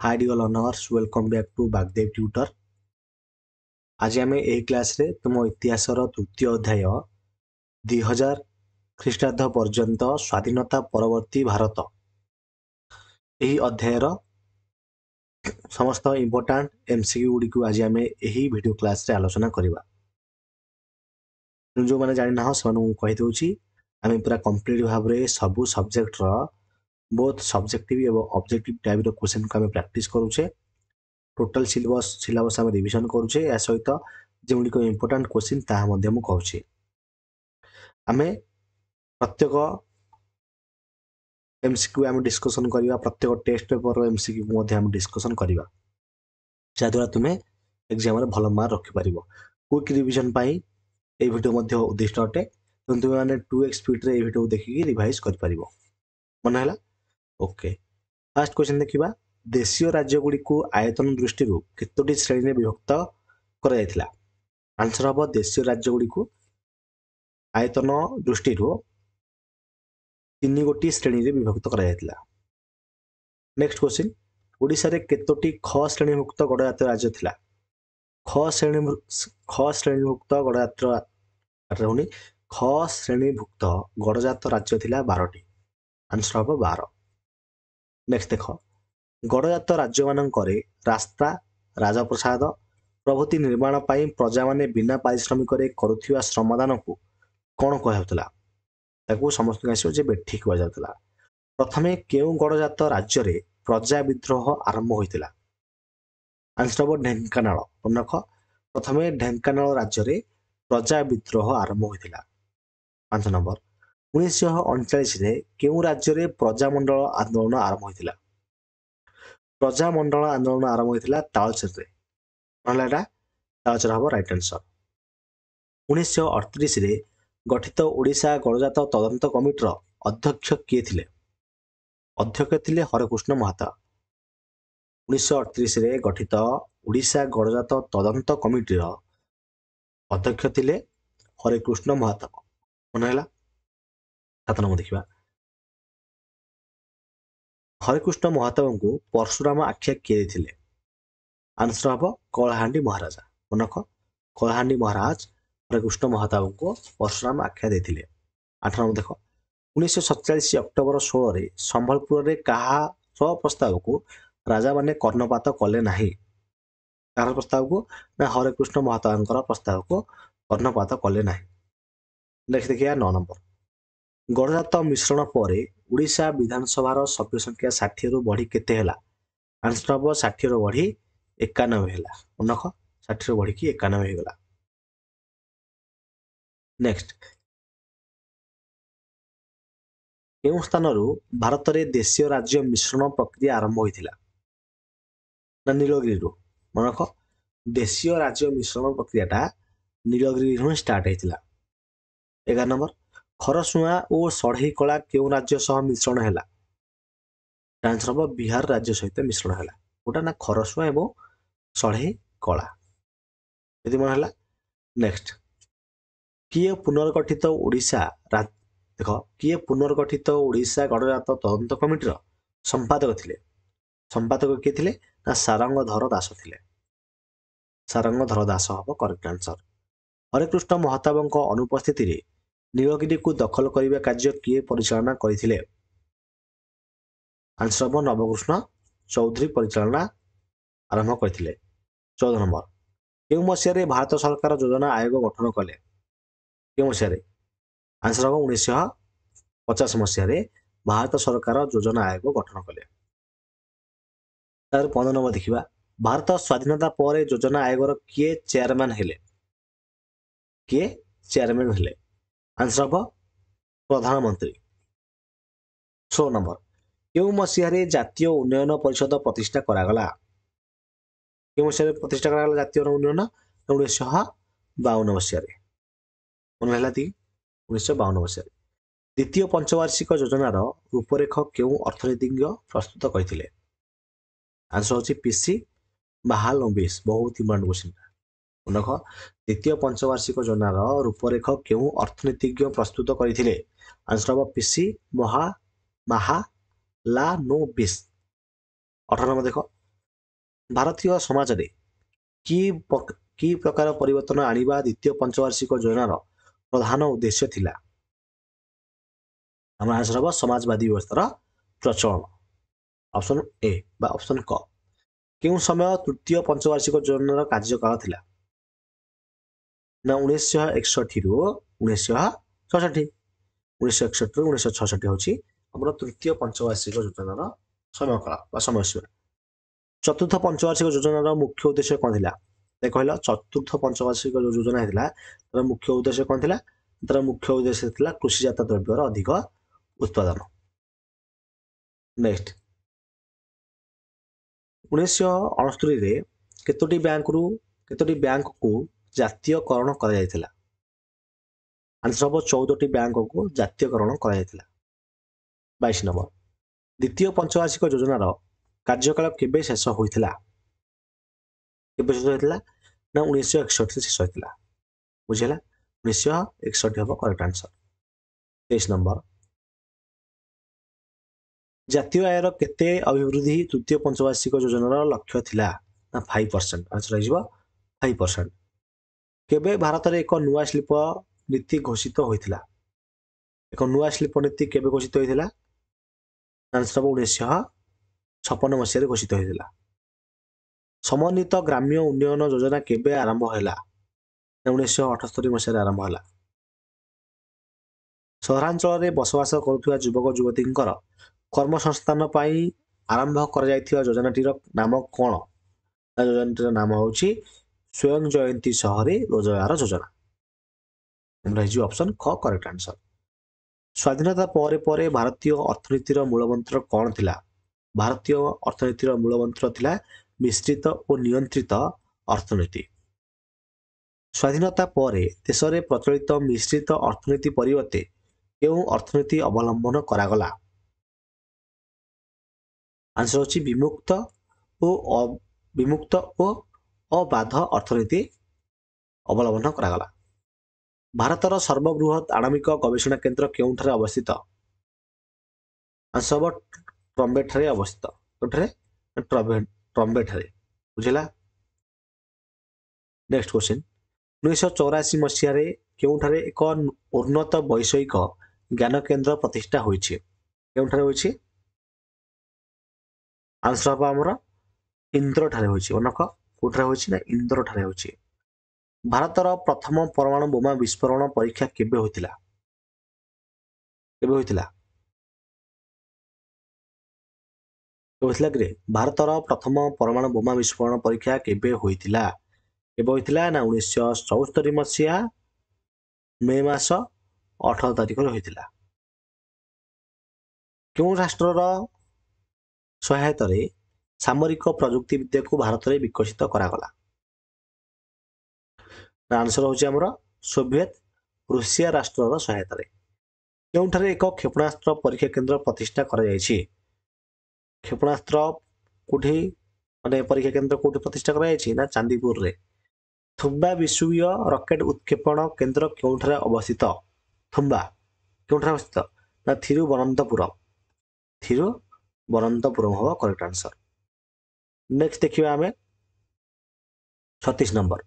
Hi dear learners welcome back to Bagdev tutor ଆଜି ଆମେ ଏହି କ୍ଲାସ୍ରେ ତୁମ ଇତିହାସର ତୃତୀୟ ଅଧ୍ୟାୟ ଦୁଇ ହଜାର ଖ୍ରୀଷ୍ଟାବ୍ଦ ପର୍ଯ୍ୟନ୍ତ ସ୍ୱାଧୀନତା ପରବର୍ତ୍ତୀ ଭାରତ ଏହି ଅଧ୍ୟାୟର ସମସ୍ତ ଇମ୍ପୋର୍ଟାଣ୍ଟ ଏମ୍ସିକ୍ୟୁ ଗୁଡ଼ିକୁ ଆଜି ଆମେ ଏହି ଭିଡ଼ିଓ କ୍ଲାସ୍ରେ ଆଲୋଚନା କରିବା ଯେଉଁମାନେ ଜାଣିନାହ ସେମାନଙ୍କୁ ମୁଁ କହିଦେଉଛି ଆମେ ପୁରା କମ୍ପ୍ଲିଟ୍ ଭାବରେ ସବୁ ସବଜେକ୍ଟର બોથ સબ્જેક્ટિવ ଏବଂ ଅବଜେକ୍ଟିଭ ଟାଇପ୍ର କୋଶ୍ଚିନ୍କୁ ଆମେ ପ୍ରାକ୍ଟିସ୍ କରୁଛେ ଟୋଟାଲ୍ ସିଲେବସ୍ ସିଲାବସ୍ ଆମେ ରିଭିଜନ୍ କରୁଛେ ଏହା ସହିତ ଯେଉଁଗୁଡ଼ିକ ଇମ୍ପୋର୍ଟାଣ୍ଟ କୋଶ୍ଚିନ୍ ତାହା ମଧ୍ୟ ମୁଁ କହୁଛି ଆମେ ପ୍ରତ୍ୟେକ ଏମ୍ସିକ୍ୟୁ ଆମେ ଡିସ୍କସନ୍ କରିବା ପ୍ରତ୍ୟେକ ଟେଷ୍ଟ ପେପରର ଏମ୍ସିକ୍ୟୁକୁ ମଧ୍ୟ ଆମେ ଡିସ୍କସନ୍ କରିବା ଯାହାଦ୍ୱାରା ତୁମେ ଏକ୍ଜାମ୍ରେ ଭଲ ମାର୍କ ରଖିପାରିବ କୁଇକ୍ ରିଭିଜନ୍ ପାଇଁ ଏହି ଭିଡ଼ିଓ ମଧ୍ୟ ଉଦ୍ଦିଷ୍ଟ ଅଟେ ତେଣୁ ତୁମେମାନେ ଟୁ ଏକ୍ସ ସ୍ପିଡ଼୍ରେ ଏହି ଭିଡ଼ିଓକୁ ଦେଖିକି ରିଭାଇଜ୍ କରିପାରିବ ମନେ ହେଲା ଓକେ ଫାର୍ଷ୍ଟ କ୍ୱେଶ୍ଚନ୍ ଦେଖିବା। ଦେଶୀୟ ରାଜ୍ୟଗୁଡ଼ିକୁ ଆୟତନ ଦୃଷ୍ଟିରୁ କେତୋଟି ଶ୍ରେଣୀରେ ବିଭକ୍ତ କରାଯାଇଥିଲା? ଆନ୍ସର ହେବ ଦେଶୀୟ ରାଜ୍ୟଗୁଡ଼ିକୁ ଆୟତନ ଦୃଷ୍ଟିରୁ ତିନି ଗୋଟି ଶ୍ରେଣୀରେ ବିଭକ୍ତ କରାଯାଇଥିଲା। ନେକ୍ସଟ କ୍ୱେଶ୍ଚିନ୍ ଓଡ଼ିଶାରେ କେତୋଟି ଖ ଶ୍ରେଣୀଭୁକ୍ତ ଗଡ଼ଜାତୀୟ ରାଜ୍ୟ ଥିଲା? ଖ ଶ୍ରେଣୀ ଖ ଶ୍ରେଣୀଭୁକ୍ତ ଗଡ଼ଜାତ ରହୁନି। ଖ ଶ୍ରେଣୀଭୁକ୍ତ ଗଡ଼ଜାତ ରାଜ୍ୟ ଥିଲା ବାରଟି। ଆନ୍ସର ହେବ ବାର। ନେକ୍ସଟ ଦେଖ। ଗଡ଼ଜାତ ରାଜ୍ୟମାନଙ୍କରେ ରାସ୍ତା ରାଜପ୍ରସାଦ ପ୍ରଭୃତି ନିର୍ମାଣ ପାଇଁ ପ୍ରଜାମାନେ ବିନା ପାରିଶ୍ରମିକରେ କରୁଥିବା ଶ୍ରମଦାନକୁ କ'ଣ କୁହାଯାଉଥିଲା? ତାକୁ ସମସ୍ତଙ୍କୁ ଆସିବ ଯେ ବେଠି କୁହାଯାଉଥିଲା। ପ୍ରଥମେ କେଉଁ ଗଡ଼ଜାତ ରାଜ୍ୟରେ ପ୍ରଜା ବିଦ୍ରୋହ ଆରମ୍ଭ ହୋଇଥିଲା? ଆନ୍ସର ହେବ ଢେଙ୍କାନାଳ। ମନେରଖ ପ୍ରଥମେ ଢେଙ୍କାନାଳ ରାଜ୍ୟରେ ପ୍ରଜା ବିଦ୍ରୋହ ଆରମ୍ଭ ହୋଇଥିଲା। ପାଞ୍ଚ ନମ୍ବର ଉଣେଇଶହ ଅଣଚାଳିଶରେ କେଉଁ ରାଜ୍ୟରେ ପ୍ରଜାମଣ୍ଡଳ ଆନ୍ଦୋଳନ ଆରମ୍ଭ ହୋଇଥିଲା? ପ୍ରଜାମଣ୍ଡଳ ଆନ୍ଦୋଳନ ଆରମ୍ଭ ହୋଇଥିଲା ତାଳଚେରରେ। ନହେଲେ ଏଟା ତାଳଚେର ହେବ ରାଇଟ୍ ଆନ୍ସର ଉଣେଇଶହ ଅଠତିରିଶରେ ଗଠିତ ଓଡ଼ିଶା ଗଣଜାତ ତଦନ୍ତ କମିଟିର ଅଧ୍ୟକ୍ଷ କିଏ ଥିଲେ? ଅଧ୍ୟକ୍ଷ ଥିଲେ ହରକୃଷ୍ଣ ମହାତା। ଉଣେଇଶହ ଅଠତିରିଶରେ ଗଠିତ ଓଡ଼ିଶା ଗଣଜାତ ତଦନ୍ତ କମିଟିର ଅଧ୍ୟକ୍ଷ ଥିଲେ ହରେକୃଷ୍ଣ ମହାତାବ ମନେ ହେଲା? ସାତ ନମ୍ବର ଦେଖିବା। ହରେକୃଷ୍ଣ ମହାତାବଙ୍କୁ ପରଶୁରାମ ଆଖ୍ୟା କିଏ ଦେଇଥିଲେ? ଆନ୍ସର ହେବ କଳାହାଣ୍ଡି ମହାରାଜା। ମନକ କଳାହାଣ୍ଡି ମହାରାଜ ହରେକୃଷ୍ଣ ମହାତାବଙ୍କୁ ପରଶୁରାମ ଆଖ୍ୟା ଦେଇଥିଲେ। ଆଠ ନମ୍ବର ଦେଖ ଉଣେଇଶହ ସତଚାଳିଶ ଅକ୍ଟୋବର ଷୋହଳରେ ସମ୍ବଲପୁରରେ କାହାର ପ୍ରସ୍ତାବକୁ ରାଜାମାନେ କର୍ଣ୍ଣପାତ କଲେ ନାହିଁ? କାହାର ପ୍ରସ୍ତାବକୁ ନା ହରେକୃଷ୍ଣ ମହାତାବଙ୍କର ପ୍ରସ୍ତାବକୁ କର୍ଣ୍ଣପାତ କଲେ ନାହିଁ? ନେକ୍ସଟ ଦେଖିବା ନଅ ନମ୍ବର। ଗଡ଼ଜାତ ମିଶ୍ରଣ ପରେ ଓଡ଼ିଶା ବିଧାନସଭାର ସଭ୍ୟ ସଂଖ୍ୟା ଷାଠିଏରୁ ବଢ଼ି କେତେ ହେଲା? ଆନ୍ସର ହେବ ଷାଠିଏରୁ ବଢ଼ି ଏକାନବେ ହେଲା। ମନଖ ଷାଠିଏରୁ ବଢ଼ିକି ଏକାନବେ ହେଇଗଲା। ନେକ୍ସଟ କେଉଁ ସ୍ଥାନରୁ ଭାରତରେ ଦେଶୀୟ ରାଜ୍ୟ ମିଶ୍ରଣ ପ୍ରକ୍ରିୟା ଆରମ୍ଭ ହୋଇଥିଲା? ନା ନୀଳଗିରିରୁ? ମନେରଖ ଦେଶୀୟ ରାଜ୍ୟ ମିଶ୍ରଣ ପ୍ରକ୍ରିୟାଟା ନୀଳଗିରିରୁ ହିଁ ଷ୍ଟାର୍ଟ ହେଇଥିଲା। ଏଗାର ନମ୍ବର। ଖରସୁଆଁ ଓ ଷଢ଼େଇ କଳା କେଉଁ ରାଜ୍ୟ ସହ ମିଶ୍ରଣ ହେଲା? ଆନ୍ସର ହେବ ବିହାର ରାଜ୍ୟ ସହିତ ମିଶ୍ରଣ ହେଲା। କୋଉଟା ନା ଖରସୁଆଁ ଏବଂ ଷଢ଼େଇ କଳା ଯଦି ମନେ ହେଲା ନେକ୍ସଟ କିଏ ପୁନର୍ଗଠିତ ଓଡ଼ିଶା ଦେଖ କିଏ ପୁନର୍ଗଠିତ ଓଡ଼ିଶା ଗଣଜାତ ତଦନ୍ତ କମିଟିର ସମ୍ପାଦକ ଥିଲେ? ସମ୍ପାଦକ କିଏ ଥିଲେ? ନା ସାରଙ୍ଗଧର ଦାସ ଥିଲେ। ସାରଙ୍ଗଧର ଦାସ ହବ କରେକ୍ଟ ଆନ୍ସର ହରେକୃଷ୍ଣ ମହତାବଙ୍କ ଅନୁପସ୍ଥିତିରେ ନୀଳଗିରିକୁ ଦଖଲ କରିବା କାର୍ଯ୍ୟ କିଏ ପରିଚାଳନା କରିଥିଲେ? ଆନ୍ସର ହେବ ନବକୃଷ୍ଣ ଚୌଧୁରୀ ପରିଚାଳନା ଆରମ୍ଭ କରିଥିଲେ। ଚଉଦ ନମ୍ବର। କେଉଁ ମସିହାରେ ଭାରତ ସରକାର ଯୋଜନା ଆୟୋଗ ଗଠନ କଲେ? କେଉଁ ମସିହାରେ? ଆନ୍ସର ହେବ ଉଣେଇଶହ ପଚାଶ ମସିହାରେ ଭାରତ ସରକାର ଯୋଜନା ଆୟୋଗ ଗଠନ କଲେ। ତାର ପନ୍ଦର ନମ୍ବର ଦେଖିବା। ଭାରତ ସ୍ୱାଧୀନତା ପରେ ଯୋଜନା ଆୟୋଗର କିଏ ଚେୟାରମ୍ୟାନ୍ ହେଲେ? କିଏ ଚେୟାରମ୍ୟାନ୍ ହେଲେ? ଆନ୍ସର ହେବ ପ୍ରଧାନମନ୍ତ୍ରୀ। ଷୋହଳ ନମ୍ବର। କେଉଁ ମସିହାରେ ଜାତୀୟ ଉନ୍ନୟନ ପରିଷଦ ପ୍ରତିଷ୍ଠା କରାଗଲା? କେଉଁ ମସିହାରେ ପ୍ରତିଷ୍ଠା କରାଗଲା ଜାତୀୟ ଉନ୍ନୟନ? ଉଣେଇଶହ ବାଉନ ମସିହାରେ। ମନେ ହେଲା ତି ଉଣେଇଶହ ବାଉନ ମସିହାରେ। ଦ୍ୱିତୀୟ ପଞ୍ଚବାର୍ଷିକ ଯୋଜନାର ରୂପରେଖ କେଉଁ ଅର୍ଥନୀତିଜ୍ଞ ପ୍ରସ୍ତୁତ କରିଥିଲେ? ଆନ୍ସର ହେଉଛି ପିସି ବାହାଲ ନବିଶ ବହୁତ ଇମ୍ପୋର୍ଟାଣ୍ଟ କ୍ୱେଶ୍ଚିନ୍ ମନେରଖ ଦ୍ୱିତୀୟ ପଞ୍ଚବାର୍ଷିକ ଯୋଜନାର ରୂପରେଖ କେଉଁ ଅର୍ଥନୀତିଜ୍ଞ ପ୍ରସ୍ତୁତ କରିଥିଲେ? ଆନ୍ସର ହେବ ପିସି ମହା ମାହା ଲା ନୋ ବିସ୍। ଅଠର ନମ୍ବର ଦେଖ। ଭାରତୀୟ ସମାଜରେ କି କି ପ୍ରକାର ପରିବର୍ତ୍ତନ ଆଣିବା ଦ୍ୱିତୀୟ ପଞ୍ଚବାର୍ଷିକ ଯୋଜନାର ପ୍ରଧାନ ଉଦ୍ଦେଶ୍ୟ ଥିଲା? ଆମର ଆନ୍ସର ହେବ ସମାଜବାଦୀ ବ୍ୟବସ୍ଥାର ପ୍ରଚଳନ। ଅପସନ ଏ ବା ଅପସନ କ। କେଉଁ ସମୟ ତୃତୀୟ ପଞ୍ଚବାର୍ଷିକ ଯୋଜନାର କାର୍ଯ୍ୟକାଳ ଥିଲା? ନା ଉଣେଇଶହ ଏକଷଠିରୁ ଉଣେଇଶହ ଛଷଠି ଉଣେଇଶହ ଏକଷଠିରୁ ଉଣେଇଶହ ଛଷଠି ହେଉଛି ଆମର ତୃତୀୟ ପଞ୍ଚବାର୍ଷିକ ଯୋଜନାର ସମୟକାଳ ବା ସମୟସୀମା। ଚତୁର୍ଥ ପଞ୍ଚବାର୍ଷିକ ଯୋଜନାର ମୁଖ୍ୟ ଉଦ୍ଦେଶ୍ୟ କ'ଣ ଥିଲା? ଦେଖ କହିଲ ଚତୁର୍ଥ ପଞ୍ଚବାର୍ଷିକ ଯୋଉ ଯୋଜନା ହେଇଥିଲା ତାର ମୁଖ୍ୟ ଉଦ୍ଦେଶ୍ୟ କ'ଣ ଥିଲା? ତାର ମୁଖ୍ୟ ଉଦ୍ଦେଶ୍ୟ ଥିଲା କୃଷିଜାତ ଦ୍ରବ୍ୟର ଅଧିକ ଉତ୍ପାଦନ। ନେକ୍ସଟ ଉଣେଇଶହ ଅଣସ୍ତରୀରେ କେତୋଟି ବ୍ୟାଙ୍କରୁ କେତୋଟି ବ୍ୟାଙ୍କକୁ ଜାତୀୟକରଣ କରାଯାଇଥିଲା। ଆନ୍ସର ହେବ ଚଉଦଟି ବ୍ୟାଙ୍କକୁ ଜାତୀୟକରଣ କରାଯାଇଥିଲା। ବାଇଶ ନମ୍ବର। ଦ୍ୱିତୀୟ ପଞ୍ଚବାର୍ଷିକ ଯୋଜନାର କାର୍ଯ୍ୟକାଳ କେବେ ଶେଷ ହୋଇଥିଲା? କେବେ ଶେଷ ହୋଇଥିଲା ନା ଉଣେଇଶହ ଏକଷଠିରେ ଶେଷ ହୋଇଥିଲା? ବୁଝିହେଲା? ଉଣେଇଶହ ଏକଷଠି ହେବ କରେକ୍ଟ ଆନ୍ସର ତେଇଶ ନମ୍ବର। ଜାତୀୟ ଆୟର କେତେ ଅଭିବୃଦ୍ଧି ତୃତୀୟ ପଞ୍ଚବାର୍ଷିକ ଯୋଜନାର ଲକ୍ଷ୍ୟ ଥିଲା? ନା ଫାଇଭ ପରସେଣ୍ଟ ଆନ୍ସର ହେଇଯିବ ଫାଇଭ ପରସେଣ୍ଟ କେବେ ଭାରତରେ ଏକ ନୂଆ ଶିଳ୍ପ ନୀତି ଘୋଷିତ ହୋଇଥିଲା? ଏକ ନୂଆ ଶିଳ୍ପ ନୀତି କେବେ ଘୋଷିତ ହୋଇଥିଲା? ଆନ୍ସର ହେବ ଉଣେଇଶହ ଛପନ ମସିହାରେ ଘୋଷିତ ହୋଇଥିଲା। ସମନ୍ୱିତ ଗ୍ରାମ୍ୟ ଉନ୍ନୟନ ଯୋଜନା କେବେ ଆରମ୍ଭ ହେଲା? ଉଣେଇଶହ ଅଠସ୍ତରୀ ମସିହାରେ ଆରମ୍ଭ ହେଲା। ସହରାଞ୍ଚଳରେ ବସବାସ କରୁଥିବା ଯୁବକ ଯୁବତୀଙ୍କର କର୍ମସଂସ୍ଥାନ ପାଇଁ ଆରମ୍ଭ କରାଯାଇଥିବା ଯୋଜନାଟିର ନାମ କ'ଣ? ଯୋଜନାଟିର ନାମ ହେଉଛି ସ୍ୱୟଂ ଜୟନ୍ତୀ ସହରେ ରୋଜଗାର ଯୋଜନା। ହେଇଯିବ ଅପସନ ଖ କରେକ୍ଟ ଆନ୍ସର ସ୍ୱାଧୀନତା ପରେ ପରେ ଭାରତୀୟ ଅର୍ଥନୀତିର ମୂଳମନ୍ତ୍ର କ'ଣ ଥିଲା? ଭାରତୀୟ ଅର୍ଥନୀତିର ମୂଳମନ୍ତ୍ର ଥିଲା ମିଶ୍ରିତ ଓ ନିୟନ୍ତ୍ରିତ ଅର୍ଥନୀତି। ସ୍ୱାଧୀନତା ପରେ ଦେଶରେ ପ୍ରଚଳିତ ମିଶ୍ରିତ ଅର୍ଥନୀତି ପରିବର୍ତ୍ତେ କେଉଁ ଅର୍ଥନୀତି ଅବଲମ୍ବନ କରାଗଲା? ଆନ୍ସର ହେଉଛି ବିମୁକ୍ତ ଓ ବିମୁକ୍ତ ଓ ଅବାଧ ଅର୍ଥନୀତି ଅବଲମ୍ବନ କରାଗଲା। ଭାରତର ସର୍ବବୃହତ ଆଣବିକ ଗବେଷଣା କେନ୍ଦ୍ର କେଉଁଠାରେ ଅବସ୍ଥିତ? ହେବ ଟ୍ରମ୍ବେଠାରେ ଅବସ୍ଥିତ। କେଉଁଠାରେ? ଟ୍ରମ୍ବେଠାରେ। ବୁଝିଲା ନେକ୍ସଟ କ୍ୱେଶ୍ଚିନ୍ ଉଣେଇଶହ ଚଉରାଅଶୀ ମସିହାରେ କେଉଁଠାରେ ଏକ ଉନ୍ନତ ବୈଷୟିକ ଜ୍ଞାନ କେନ୍ଦ୍ର ପ୍ରତିଷ୍ଠା ହୋଇଛି? କେଉଁଠାରେ ହୋଇଛି? ଆନ୍ସର ହେବ ଆମର ଇନ୍ଦ୍ରଠାରେ ହୋଇଛି। ମନକ କୋଉଠାରେ ହୋଇଛି ନା ଇନ୍ଦ୍ରଠାରେ ହୋଇଛି। ଭାରତର ପ୍ରଥମ ପରମାଣୁ ବୋମା ବିସ୍ଫୋରଣ ପରୀକ୍ଷା କେବେ ହୋଇଥିଲା? କେବେ ହୋଇଥିଲା? ହୋଇଥିଲା କିରେ? ଭାରତର ପ୍ରଥମ ପରମାଣୁ ବୋମା ବିସ୍ଫୋରଣ ପରୀକ୍ଷା କେବେ ହୋଇଥିଲା? କେବେ ହୋଇଥିଲା ନା ଉଣେଇଶହ ଚଉସ୍ତରୀ ମସିହା ମେ ମାସ ଅଠର ତାରିଖରେ ହୋଇଥିଲା? କେଉଁ ରାଷ୍ଟ୍ରର ସହାୟତାରେ ସାମରିକ ପ୍ରଯୁକ୍ତି ବିଦ୍ୟାକୁ ଭାରତରେ ବିକଶିତ କରାଗଲା। ଆନ୍ସର ହେଉଛି ଆମର ସୋଭିଏତ ରୁଷିଆ ରାଷ୍ଟ୍ରର ସହାୟତାରେ। କେଉଁଠାରେ ଏକ କ୍ଷେପଣାସ୍ତ୍ର ପରୀକ୍ଷା କେନ୍ଦ୍ର ପ୍ରତିଷ୍ଠା କରାଯାଇଛି? କ୍ଷେପଣାସ୍ତ୍ର କୋଉଠି ମାନେ ପରୀକ୍ଷା କେନ୍ଦ୍ର କୋଉଠି ପ୍ରତିଷ୍ଠା କରାଯାଇଛି ନା ଚାନ୍ଦିପୁରରେ? ଥୁମ୍ବା ବିଶ୍ୱୀୟ ରକେଟ ଉତ୍କ୍ଷେପଣ କେନ୍ଦ୍ର କେଉଁଠାରେ ଅବସ୍ଥିତ? ଥୁମ୍ବା କେଉଁଠାରେ ଅବସ୍ଥିତ? ନା ଥିରୁବନନ୍ତପୁରମ? ଥିରୁବନନ୍ତପୁରମ ହେବ କରେକ୍ଟ ଆନ୍ସର ନେକ୍ସଟ ଦେଖିବା ଆମେ। ଛତିଶ ନମ୍ବର।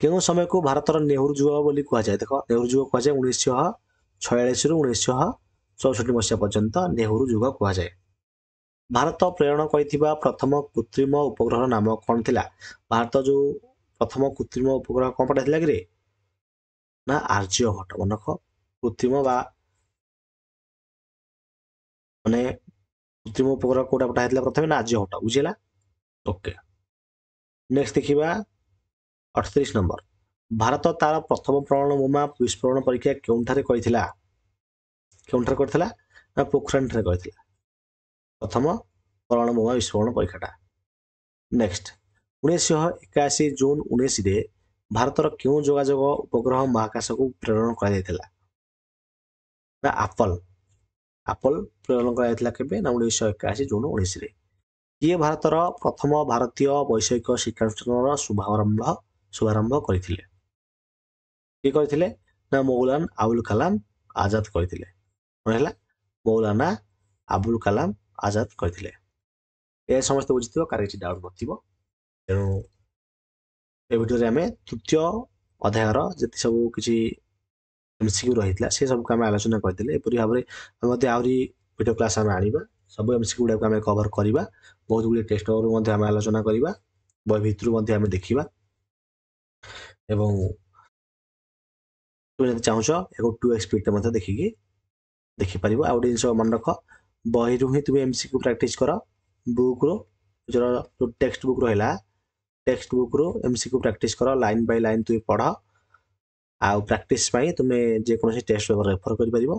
କେଉଁ ସମୟକୁ ଭାରତର ନେହେରୁ ଯୁଗ ବୋଲି କୁହାଯାଏ? ଦେଖ ନେହେରୁ ଯୁଗ କୁହାଯାଏ ଉଣେଇଶହ ଛୟାଳିଶରୁ ଉଣେଇଶହ ଚଉଷଠି ମସିହା ପର୍ଯ୍ୟନ୍ତ ନେହେରୁ ଯୁଗ କୁହାଯାଏ। ଭାରତ ପ୍ରେରଣ କରିଥିବା ପ୍ରଥମ କୃତ୍ରିମ ଉପଗ୍ରହର ନାମ କ'ଣ ଥିଲା? ଭାରତ ଯୋଉ ପ୍ରଥମ କୃତ୍ରିମ ଉପଗ୍ରହ କ'ଣ ପଠାଇଥିଲା କିରେ? ନା ଆର୍ଯ୍ୟଭଟ୍ଟ ମନକ କୃତ୍ରିମ ବା ମାନେ କୃତ୍ରିମ ଉପଗ୍ରହ କୋଉଟା ପଠାଇଥିଲା ପ୍ରଥମେ? ନା ଆର୍ଯ୍ୟଭଟ୍ଟ ବୁଝିଲା ଓକେ ନେକ୍ସଟ ଦେଖିବା ଅଠତିରିଶ ନମ୍ବର ଭାରତ ତାର ପ୍ରଥମ ପରମାଣୁ ବୋମା ବିସ୍ଫୋରଣ ପରୀକ୍ଷା କେଉଁଠାରେ କରିଥିଲା କେଉଁଠାରେ କରିଥିଲା ନା ପୋଖରାନ ଠାରେ କରିଥିଲା ପ୍ରଥମ ପରମାଣୁ ବୋମା ବିସ୍ଫୋରଣ ପରୀକ୍ଷାଟା ନେକ୍ସଟ ଉଣେଇଶହ ଏକାଅଶୀ ଜୁନ ଉଣେଇଶରେ ଭାରତର କେଉଁ ଯୋଗାଯୋଗ ଉପଗ୍ରହ ମହାକାଶକୁ ପ୍ରେରଣ କରାଯାଇଥିଲା? ନା ଆପଲ। ଆପଲ ପ୍ରେରଣ କରାଯାଇଥିଲା କେବେ? ନା ଉଣେଇଶହ ଏକାଅଶୀ ଜୁନ ଉଣେଇଶରେ। କିଏ ଭାରତର ପ୍ରଥମ ଭାରତୀୟ ବୈଷୟିକ ଶିକ୍ଷାନୁଷ୍ଠାନର ଶୁଭାରମ୍ଭ ଶୁଭାରମ୍ଭ କରିଥିଲେ। କିଏ କରିଥିଲେ? ନା ମୌଲାନା ଆବୁଲ କାଲାମ ଆଜାଦ କରିଥିଲେ। କ'ଣ ହେଲା? ମୌଲାନା ଆବୁଲ କାଲାମ ଆଜାଦ କରିଥିଲେ। ଏ ସମସ୍ତେ ବୁଝିଥିବ କାହାର କିଛି ଡାଉଟ୍ ନଥିବ ତେଣୁ ଏ ଭିଡ଼ିଓରେ ଆମେ ତୃତୀୟ ଅଧ୍ୟାୟର ଯେତେ ସବୁ କିଛି ଏମ୍ସିକ୍ୟୁ ରହିଥିଲା ସେ ସବୁକୁ ଆମେ ଆଲୋଚନା କରିଥିଲେ ଏପରି ଭାବରେ ଆମେ ମଧ୍ୟ ଆହୁରି ଭିଡ଼ିଓ କ୍ଲାସ୍ ଆମେ ଆଣିବା। ସବୁ ଏମ୍ସିକ୍ୟୁ ଗୁଡ଼ାକୁ ଆମେ କଭର୍ କରିବା। ବହୁତ ଗୁଡ଼ିଏ ଟେଷ୍ଟ ପେପରକୁ ମଧ୍ୟ ଆମେ ଆଲୋଚନା କରିବା। ବହି ଭିତରୁ ମଧ୍ୟ ଆମେ ଦେଖିବା। ଏବଂ ତୁମେ ଯଦି ଚାହୁଁଛ ଏକ ଟୁ ଏକ୍ସ ସ୍ପିଡ଼୍ରେ ମଧ୍ୟ ଦେଖିକି ଦେଖିପାରିବ। ଆଉ ଗୋଟେ ଜିନିଷ ମନେ ରଖ ବହିରୁ ହିଁ ତୁମେ ଏମ୍ସିକ୍ୟୁ ପ୍ରାକ୍ଟିସ୍ କର। ବୁକ୍ରୁ ନିଜର ଯେଉଁ ଟେକ୍ସଟ ବୁକ୍ ରହିଲା ଟେକ୍ସଟ ବୁକ୍ରୁ ଏମ୍ସିକ୍ୟୁ ପ୍ରାକ୍ଟିସ୍ କର। ଲାଇନ୍ ବାଇ ଲାଇନ୍ ତୁମେ ପଢ଼। ଆଉ ପ୍ରାକ୍ଟିସ୍ ପାଇଁ ତୁମେ ଯେକୌଣସି ଟେଷ୍ଟ ପେପର ରେଫର କରିପାରିବ।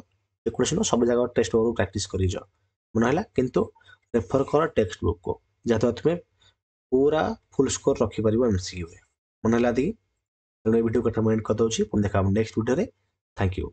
ଯେକୌଣସି ନୁହଁ ସବୁ ଜାଗା ଟେଷ୍ଟ ପେପରକୁ ପ୍ରାକ୍ଟିସ୍ କରିଯାଅ ମନେ ହେଲା କିନ୍ତୁ ରେଫର କର ଟେକ୍ସଟ ବୁକ୍କୁ ଯାହାଦ୍ୱାରା ତୁମେ ପୁରା ଫୁଲ୍ ସ୍କୋର ରଖିପାରିବ ଏମ୍ସିକ୍ୟୁରେ ମନେ ହେଲା ଏତିକି ତେଣୁ ଏ ଭିଡ଼ିଓ କଥା ମୁଁ ଏଣ୍ଡ କରିଦେଉଛି ପୁଣି ଦେଖା ନେକ୍ସଟ ଭିଡ଼ିଓରେ ଥ୍ୟାଙ୍କ ୟୁ